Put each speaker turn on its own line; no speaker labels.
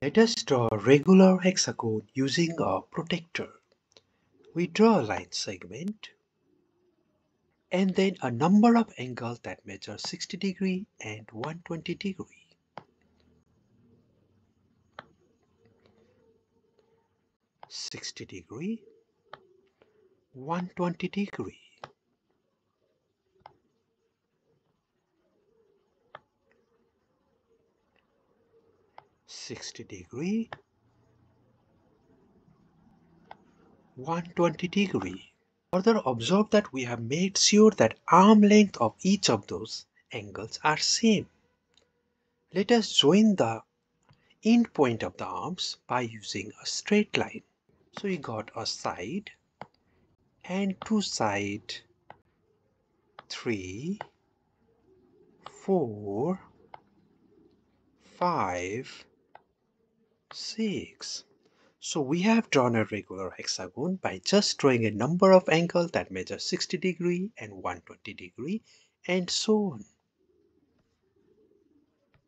Let us draw a regular hexagon using a protractor. We draw a line segment and then a number of angles that measure 60 degree and 120 degree. Sixty degree, one twenty degree. 60 degree. 120 degree. Further observe that we have made sure that arm length of each of those angles are same. Let us join the end point of the arms by using a straight line. So we got a side and two side. Three four five 6. So we have drawn a regular hexagon by just drawing a number of angles that measure 60 degree and 120 degree and so on.